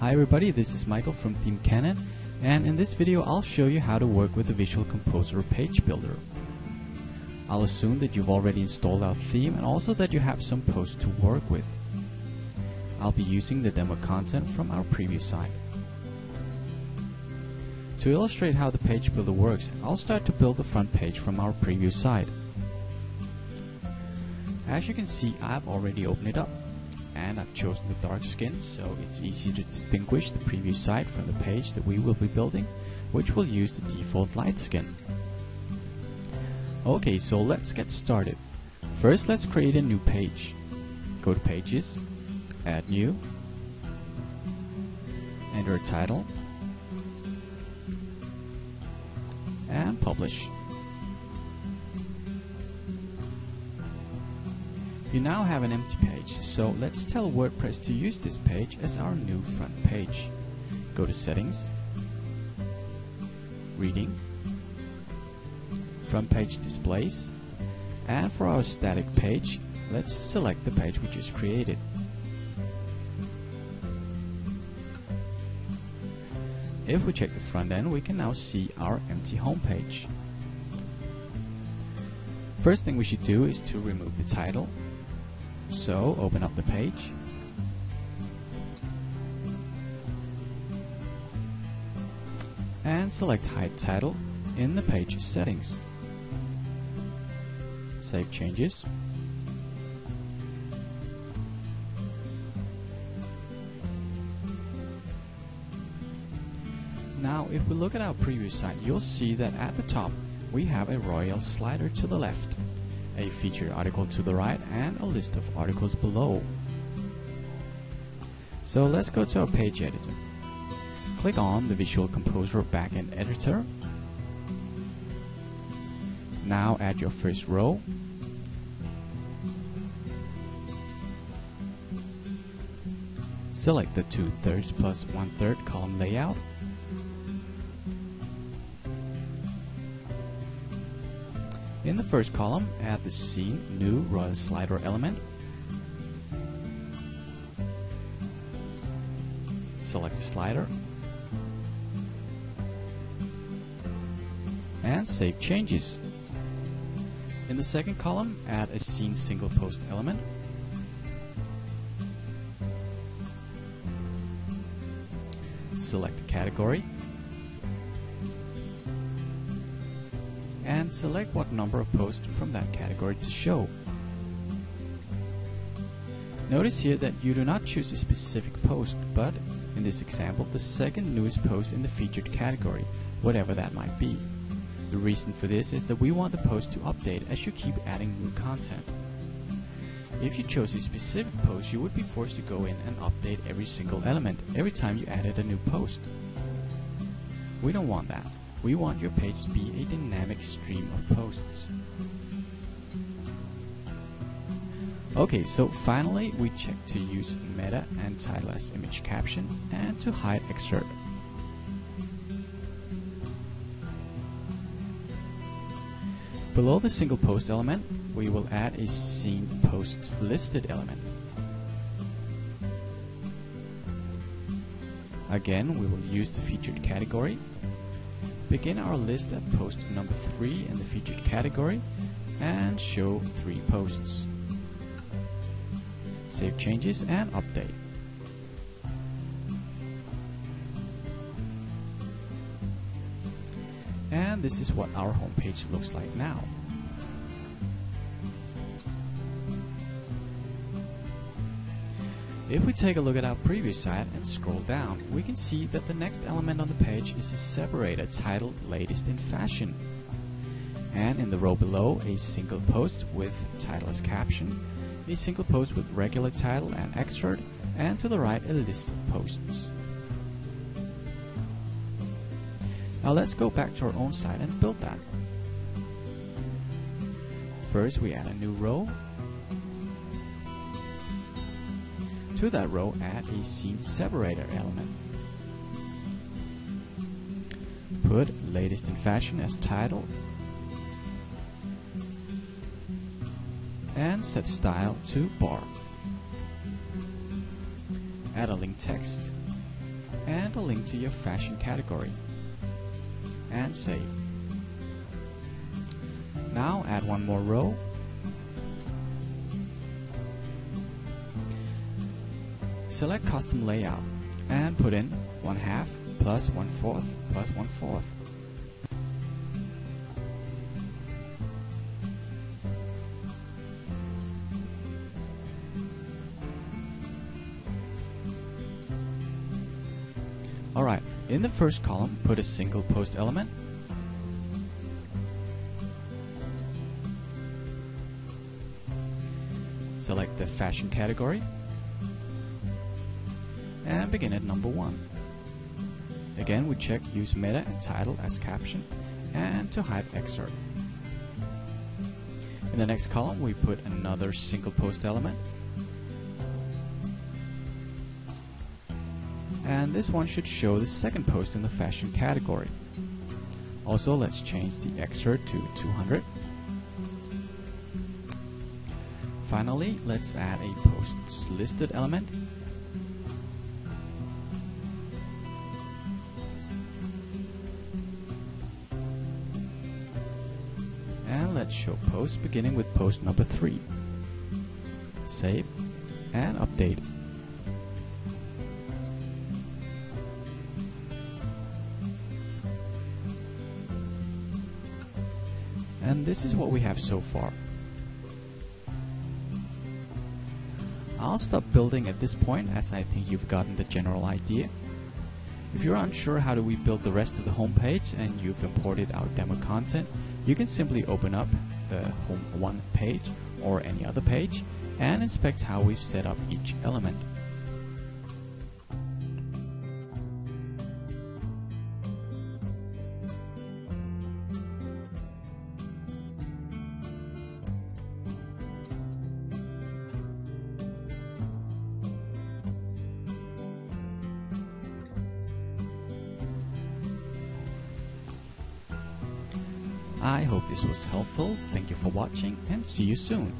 Hi everybody, this is Michael from Theme Canon and in this video I'll show you how to work with the Visual Composer page builder. I'll assume that you've already installed our theme and also that you have some posts to work with. I'll be using the demo content from our preview site. To illustrate how the page builder works, I'll start to build the front page from our preview site. As you can see, I've already opened it up and I've chosen the dark skin so it's easy to distinguish the preview site from the page that we will be building which will use the default light skin. Okay, so let's get started. First let's create a new page. Go to Pages, Add New, enter a title, and Publish. You now have an empty page, so let's tell WordPress to use this page as our new front page. Go to Settings, Reading, Front Page Displays, and for our static page, let's select the page we just created. If we check the front end, we can now see our empty home page. First thing we should do is to remove the title so open up the page. And select Hide Title in the page settings. Save changes. Now if we look at our preview site, you'll see that at the top we have a royal slider to the left a featured article to the right, and a list of articles below. So let's go to our page editor. Click on the Visual Composer backend editor. Now add your first row. Select the two thirds plus one third column layout In the first column, add the scene new royal slider element. Select the slider. And save changes. In the second column, add a scene single post element. Select the category select what number of posts from that category to show. Notice here that you do not choose a specific post, but in this example, the second newest post in the featured category, whatever that might be. The reason for this is that we want the post to update as you keep adding new content. If you chose a specific post, you would be forced to go in and update every single element every time you added a new post. We don't want that. We want your page to be a dynamic stream of posts. Okay, so finally we check to use meta and title as image caption and to hide excerpt. Below the single post element, we will add a scene posts listed element. Again, we will use the featured category Begin our list at post number 3 in the featured category and show 3 posts. Save changes and update. And this is what our homepage looks like now. If we take a look at our previous site and scroll down, we can see that the next element on the page is a separator titled Latest in Fashion. And in the row below, a single post with title as caption, a single post with regular title and excerpt, and to the right a list of posts. Now let's go back to our own site and build that. First we add a new row To that row, add a scene separator element. Put latest in fashion as title and set style to bar. Add a link text and a link to your fashion category. And save. Now add one more row. Select custom layout and put in 1 half plus 1 fourth plus 1 fourth. Alright, in the first column, put a single post element. Select the fashion category and begin at number 1. Again, we check use meta and title as caption and to hide excerpt. In the next column, we put another single post element and this one should show the second post in the fashion category. Also, let's change the excerpt to 200. Finally, let's add a posts listed element. Let's show posts beginning with post number 3. Save and update. And this is what we have so far. I'll stop building at this point as I think you've gotten the general idea. If you're unsure how do we build the rest of the homepage and you've imported our demo content, you can simply open up the Home 1 page or any other page and inspect how we've set up each element. I hope this was helpful. Thank you for watching and see you soon.